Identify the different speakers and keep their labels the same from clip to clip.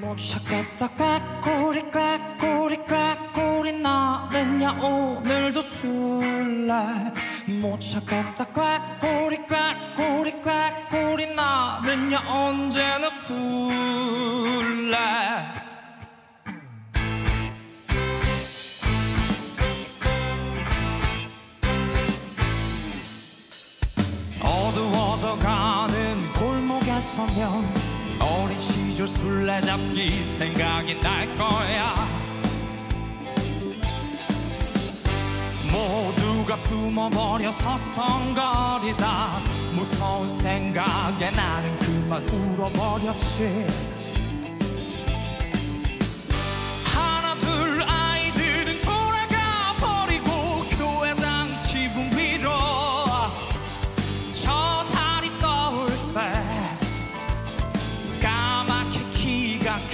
Speaker 1: 못 찾겠다 꾀꼬리 꾀꼬리 꾀꼬리 나는야 오늘도 술래 못 찾겠다 꾀꼬리 꾀꼬리 꾀꼬리 나는야 언제나 술래 어두워져 가는 골목에 서면 어린 시절 술래잡기 생각이 날 거야. 모두가 숨어버려 서성거리다. 무서운 생각에 나는 그만 울어버렸지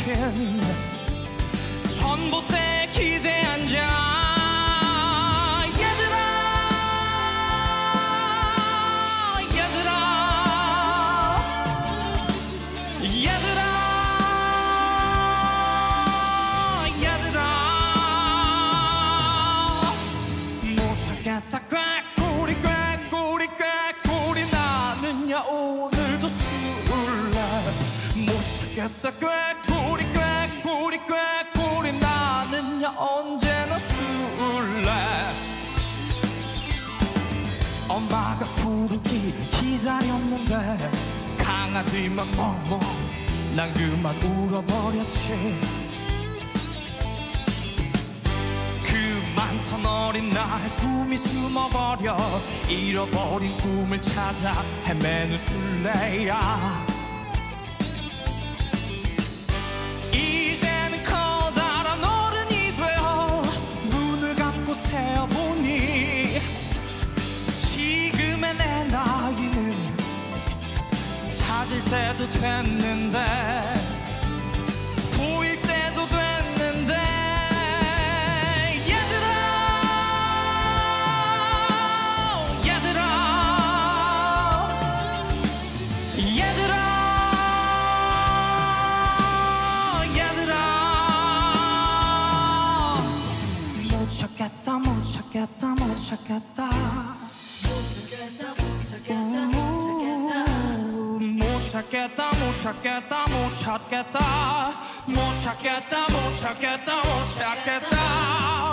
Speaker 1: 큰 전봇대 기대한 자 얘들아 얘들아 얘들아 얘들아. 못 찾겠다 꾀꼬리 꾀꼬리 꾀꼬리 나는야 오늘도 술래 못 꾀꼬리 꾀꼬리 엄마가 부르기를 기다렸는데 강아지만 멍멍 난 그만 울어버렸지. 그 많던 어린 날의 꿈이 숨어버려. 잃어버린 꿈을 찾아 헤매는 술래야 됐는데 보일 때도 됐는데 얘들아 얘들아 얘들아 얘들아. 못 찾겠다 못 찾겠다 못 찾겠다 mocsaketa, mocsaketa, mocsaketa, mocsaketa, mocsaketa, mocsaketa.